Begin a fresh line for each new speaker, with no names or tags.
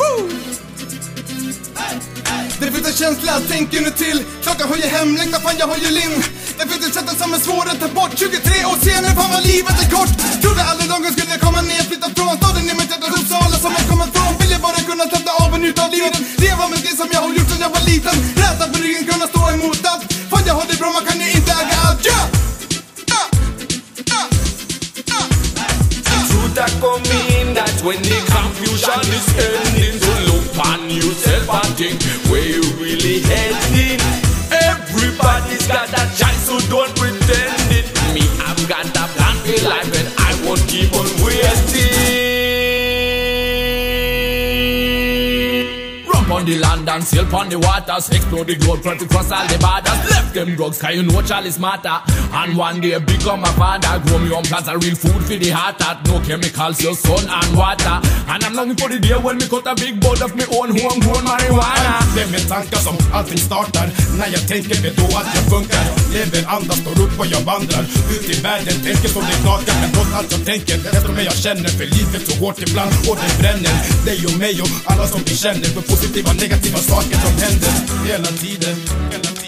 Woo! Det finns en känsla, tänker nu till. Klockan har ju hemlängtan, fan jag har ju linn. Det finns ett sätt som är svår att ta bort. 23 år senare, fan vad livet är kort. Trodde aldrig någon skulle komma ner, flytta från staden i mitt hjärta, Uppsala som jag kommer från. Vill jag bara kunna tända av och njuta av livet. Leva med det som jag har gjort sedan jag var liten. Räta på ryggen, kunna stå emot allt. Fan jag har det bra, man kan ju inte äga allt. Yeah!
Uh, uh, uh, uh, uh. When the confusion is ending to look on yourself and think where you really heading? Everybody's got that chance so don't pretend it. Me I've got a plan for life and I won't keep on waiting Rump on the land and sail on the waters Explore the globe, try to cross all the borders Left them drugs, cause you know Charlie's matter And one day become a father. Grow me on plants, a real food for the heart. That no chemicals, your sun and water. And I'm longing for the day when me cut a big bud of me own homegrown marijuana.
Det är med tankar som allting startar När jag tänker vet då att jag funkar Lever, andas, står upp och jag vandrar Ut i världen, tänker som det knakar Men trots allt jag tänker, desto mer jag känner För livet så hårt ibland och det bränner Dig och mig och alla som vi känner För positiva, negativa saker som händer Hela tiden, hela tiden